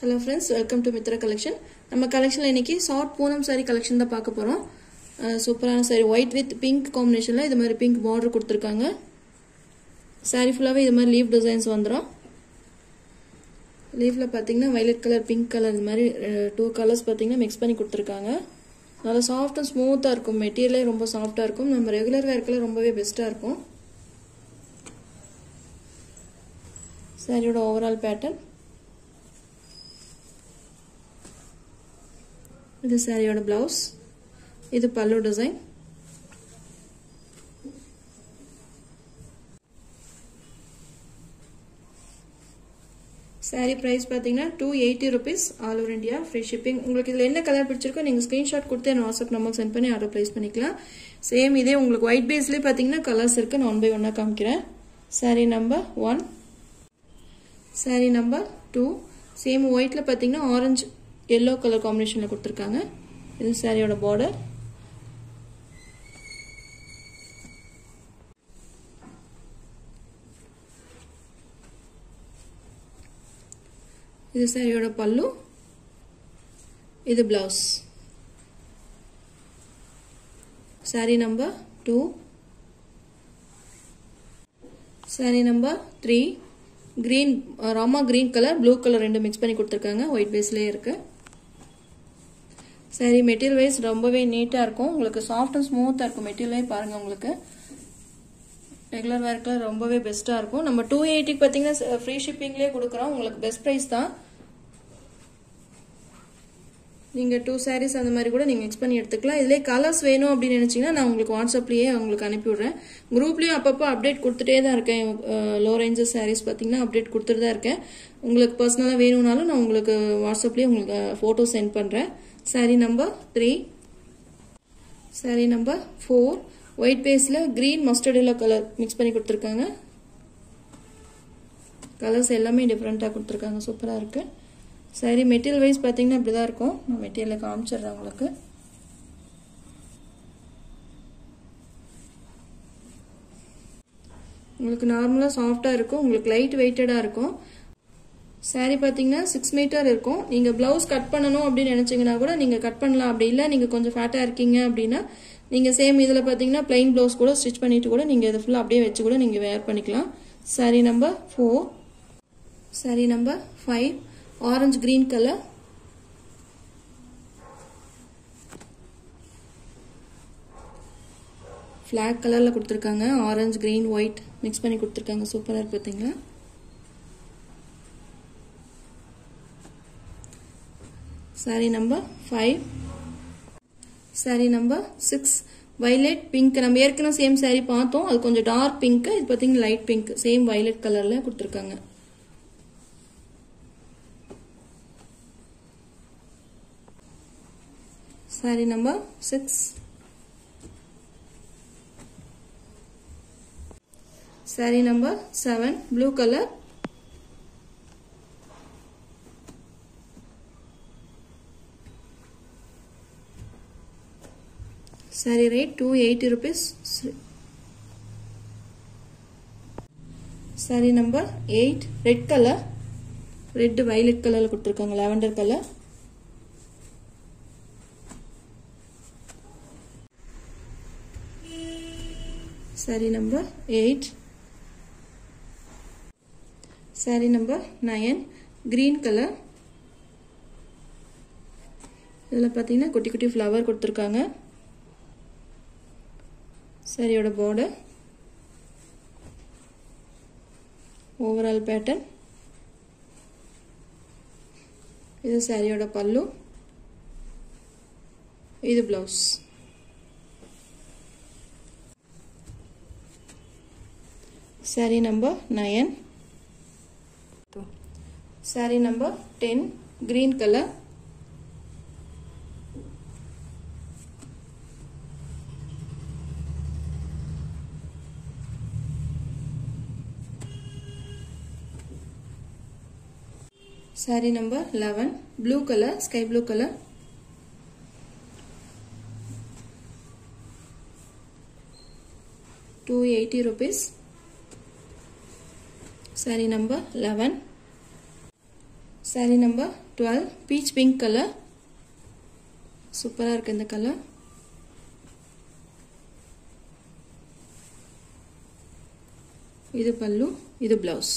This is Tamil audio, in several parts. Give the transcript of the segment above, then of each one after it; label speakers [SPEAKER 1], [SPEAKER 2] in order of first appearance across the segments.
[SPEAKER 1] Hello friends welcome to Mitra collection நம்ம கலெக்ஷனில் இன்னைக்கு ஷார்ட் பூனம் சாரி கலெக்ஷன் தான் பார்க்க போகிறோம் சூப்பரான சாரி ஒயிட் வித் பிங்க் காம்பினேஷனில் இது மாதிரி பிங்க் பார்டர் கொடுத்துருக்காங்க. சாரி ஃபுல்லாகவே இது மாதிரி லீவ் டிசைன்ஸ் வந்துடும் லீஃபில் பார்த்தீங்கன்னா வைலட் கலர் பிங்க் கலர் இது மாதிரி டூ கலர்ஸ் பார்த்தீங்கன்னா மிக்ஸ் பண்ணி கொடுத்துருக்காங்க. நல்லா சாஃப்ட் அண்ட் ஸ்மூத்தாக இருக்கும். மெட்டீரியலே ரொம்ப சாஃப்டாக இருக்கும். நம்ம ரெகுலர் வேர்க்கில் ரொம்பவே பெஸ்ட்டாக இருக்கும். சாரியோட ஓவரால் பேட்டர்ன் இது சாரியோட பிளவுஸ் இது பல்லு டிசைன் சாரி ப்ரைஸ் பார்த்தீங்கன்னா two eighty rupees all over India free shipping உங்களுக்கு இதில் என்ன கலர் பிடிச்சிருக்கோ நீங்கள் ஸ்க்ரீன்ஷாட் கொடுத்து என் வாட்ஸ்அப் நம்பர் சென்ட் பண்ணி ஆர்டர் ப்ளேஸ் பண்ணிக்கலாம். சேம் இதே உங்களுக்கு ஒயிட் பேஸ்லேயே பார்த்தீங்கன்னா கலர்ஸ் இருக்குது நான் ஒன் பை ஒன்னாக காமிக்கிறேன். Sari number one sari number two same ஒயிட்டில் பார்த்தீங்கன்னா ஆரஞ்சு எல்லோ கலர் காம்பினேஷனில் கொடுத்துருக்காங்க. இது சாரியோட பார்டர் இது சாரியோட பல்லு. இது blouse sari number two sari number three green Rama green colour blue colour ரெண்டு மிக்ஸ் பண்ணி கொடுத்துருக்காங்க. ஒயிட் பேஸ்லேயே இருக்கு. சரி மெட்டீரியல் வைஸ் ரொம்பவே நீட்டாக இருக்கும். உங்களுக்கு சாஃப்ட் அண்ட் ஸ்மூத்தாக இருக்கும் மெட்டீரியலே பாருங்கள் உங்களுக்கு. ரெகுலர் வேர்க்கில் ரொம்பவே பெஸ்ட்டாக இருக்கும். நம்ம டூ எயிட்டிக்கு பார்த்தீங்கன்னா ஃப்ரீ ஷிப்பிங்லேயே கொடுக்குறோம். உங்களுக்கு பெஸ்ட் ப்ரைஸ் தான். நீங்கள் டூ சாரீஸ் அந்த மாதிரி கூட நீங்கள் மிக்ஸ் பண்ணி எடுத்துக்கலாம். இதிலே கலர்ஸ் வேணும் அப்படின்னு நினச்சிங்கன்னா நான் உங்களுக்கு வாட்ஸ்அப்லேயே உங்களுக்கு அனுப்பிவிடுறேன். குரூப்லேயும் அப்பப்போ அப்டேட் கொடுத்துட்டே தான் இருக்கேன். லோ ரேஞ்சஸ் சாரீஸ் பார்த்தீங்கன்னா அப்டேட் கொடுத்துட்டு தான் இருக்கேன். உங்களுக்கு பர்சனலாக வேணும்னாலும் நான் உங்களுக்கு வாட்ஸ்அப்லேயே உங்களுக்கு ஃபோட்டோ சென்ட் பண்ணுறேன் sari number three sari number four white பேஸில் green mustard yellow colour mix பண்ணி கொடுத்துருக்காங்க. கலர்ஸ் எல்லாமே டிஃப்ரெண்ட்டாக கொடுத்துருக்காங்க. சூப்பராக இருக்குது சரி மெட்டீரியல் வைஸ் பார்த்தீங்கன்னா இப்படி தான் இருக்கும். நான் மெட்டீரியலை காமிச்சிடுறேன் உங்களுக்கு. உங்களுக்கு நார்மலாக சாஃப்டாக இருக்கும். உங்களுக்கு லைட் வெயிட்டடாக இருக்கும். சாரீ பார்த்தீங்கன்னா சிக்ஸ் மீட்டர் இருக்கும். நீங்கள் ப்ளவுஸ் கட் பண்ணணும் அப்படின்னு நினச்சிங்கன்னா கூட நீங்கள் கட் பண்ணலாம். அப்படி இல்லை நீங்கள் கொஞ்சம் ஃபேட்டாக இருக்கீங்க அப்படின்னா நீங்கள் சேம் இதில் பார்த்தீங்கன்னா பிளைன் ப்ளவுஸ் கூட ஸ்டிச் பண்ணிவிட்டு கூட நீங்கள் இதை ஃபுல்லாக அப்படியே வச்சு கூட நீங்கள் வேர் பண்ணிக்கலாம். Sari number four sari number five orange green colour flag கலரில் கொடுத்துருக்காங்க. ஆரஞ்சு கிரீன் ஒயிட் மிக்ஸ் பண்ணி கொடுத்துருக்காங்க. சூப்பராக இருக்கு பார்த்தீங்களா? Sari number five sari number six violet pink நம்ம ஏற்கனவே சேம் சாரி பார்த்தோம். அது கொஞ்சம் டார்க் பிங்க் இது பார்த்தீங்கன்னா லைட் பிங்க் சேம் வைலட் கலரில் கொடுத்துருக்காங்க. Sari number six sari number seven blue colour sari rate two eighty rupees sari number eight red colour red violet கலரில் கொடுத்துருக்காங்க lavender colour sari number eight sari number nine green colour இதில் பார்த்தீங்கன்னா குட்டி குட்டி ஃப்ளவர் கொடுத்துருக்காங்க. சாரியோட பார்டர் ஓவரால் பேட்டர்ன் இது சாரியோட பல்லு இது blouse sari number nine sari number ten green colour sari number eleven blue colour sky blue colour two eighty rupees sari number eleven sari number twelve peach pink colour சூப்பராக இருக்குது இந்த கலர் இது பல்லு இது பிளவுஸ்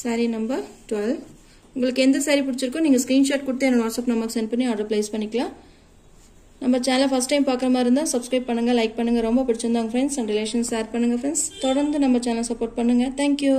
[SPEAKER 1] சாரீ நம்பர் டுவெல் உங்களுக்கு எந்த சாரீ பிடிச்சிருக்கோ நீங்கள் ஸ்க்ரீன்ஷாட் கொடுத்து என்னோட வாட்ஸ்அப் நம்பருக்கு சென்ட் பண்ணி ஆர்டர் ப்ளேஸ் பண்ணிக்கலாம். நம்ம சேனலை ஃபஸ்ட் டைம் பார்க்குற மாதிரி இருந்தால் சப்ஸ்கிரைப் பண்ணுங்கள் லைக் பண்ணுங்கள் ரொம்ப பிடிச்சிருந்தாங்க உங்கள் ஃப்ரெண்ட்ஸ் அண்ட் ரிலேஷன் ஷேர் பண்ணுங்கள் ஃப்ரெண்ட்ஸ் தொடர்ந்து நம்ம சேனல் சப்போர்ட் பண்ணுங்கள் தேங்க்யூ